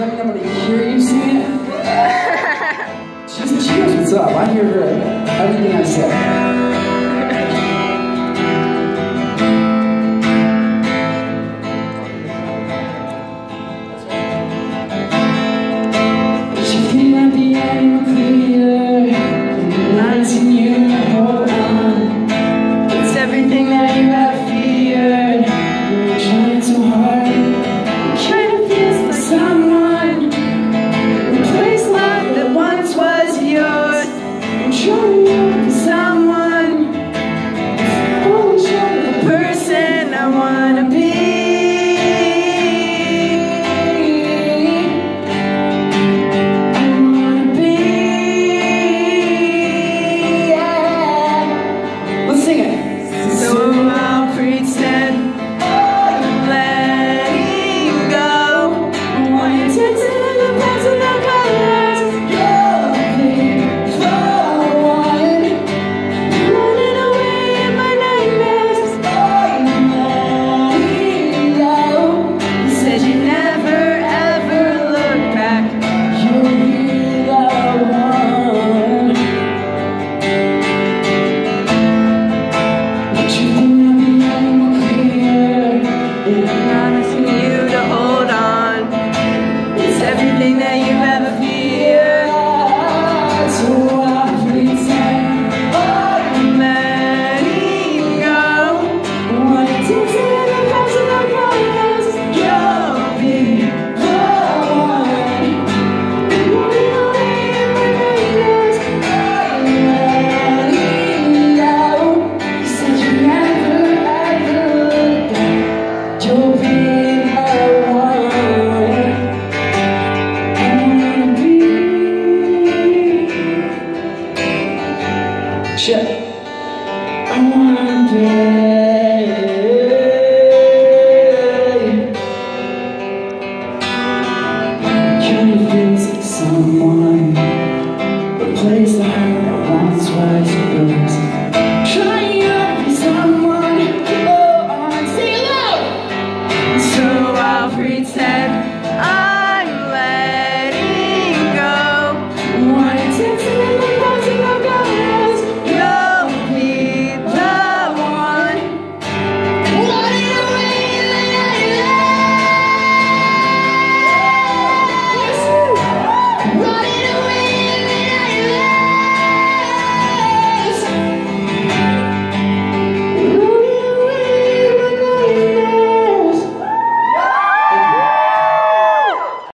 that mean I'm gonna hear you sing it? she, she knows what's up. I hear her I. wanna be ship. One day, can you visit someone? Replace the heart once, twice, once.